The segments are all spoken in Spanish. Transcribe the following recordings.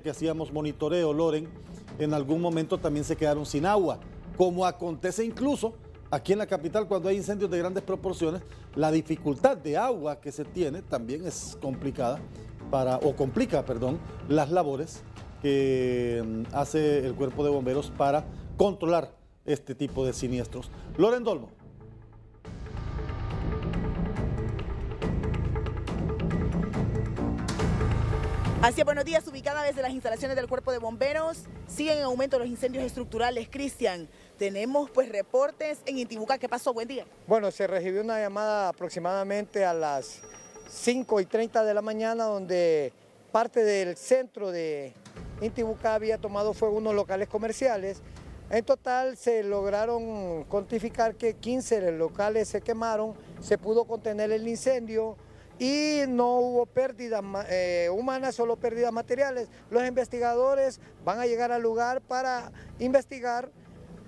que hacíamos monitoreo, Loren, en algún momento también se quedaron sin agua, como acontece incluso aquí en la capital cuando hay incendios de grandes proporciones, la dificultad de agua que se tiene también es complicada para, o complica, perdón, las labores que mm, hace el cuerpo de bomberos para controlar este tipo de siniestros. Loren Dolmo. Es, buenos días. Ubicada desde las instalaciones del Cuerpo de Bomberos, siguen en aumento los incendios estructurales. Cristian, tenemos pues reportes en Intibucá. ¿Qué pasó? Buen día. Bueno, se recibió una llamada aproximadamente a las 5 y 30 de la mañana donde parte del centro de Intibucá había tomado fuego unos locales comerciales. En total se lograron cuantificar que 15 locales se quemaron, se pudo contener el incendio, y no hubo pérdidas eh, humanas, solo pérdidas materiales. Los investigadores van a llegar al lugar para investigar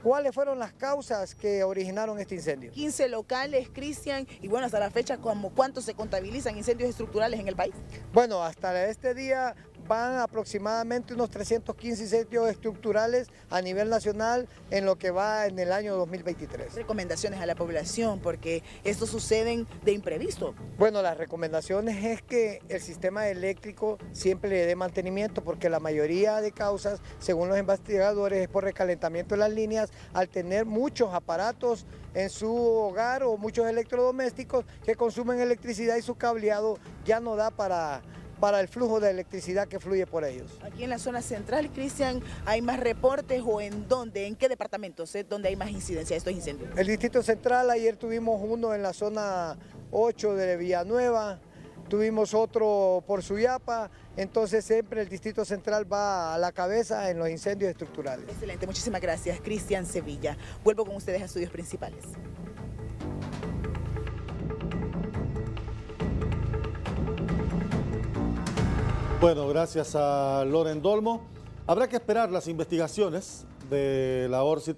cuáles fueron las causas que originaron este incendio. 15 locales, Cristian, y bueno, hasta la fecha, ¿cuánto se contabilizan incendios estructurales en el país? Bueno, hasta este día van aproximadamente unos 315 incendios estructurales a nivel nacional en lo que va en el año 2023. Recomendaciones a la población porque esto sucede de imprevisto. Bueno, las recomendaciones es que el sistema eléctrico siempre le dé mantenimiento porque la mayoría de causas, según los investigadores, es por recalentamiento de las líneas al tener muchos aparatos en su hogar o muchos electrodomésticos que consumen electricidad y su cableado ya no da para para el flujo de electricidad que fluye por ellos. Aquí en la zona central, Cristian, ¿hay más reportes o en dónde, en qué departamentos es donde hay más incidencia de estos incendios? El Distrito Central, ayer tuvimos uno en la zona 8 de Villanueva, tuvimos otro por Suyapa, entonces siempre el Distrito Central va a la cabeza en los incendios estructurales. Excelente, muchísimas gracias, Cristian Sevilla. Vuelvo con ustedes a estudios principales. Bueno, gracias a Loren Dolmo. Habrá que esperar las investigaciones de la ORCID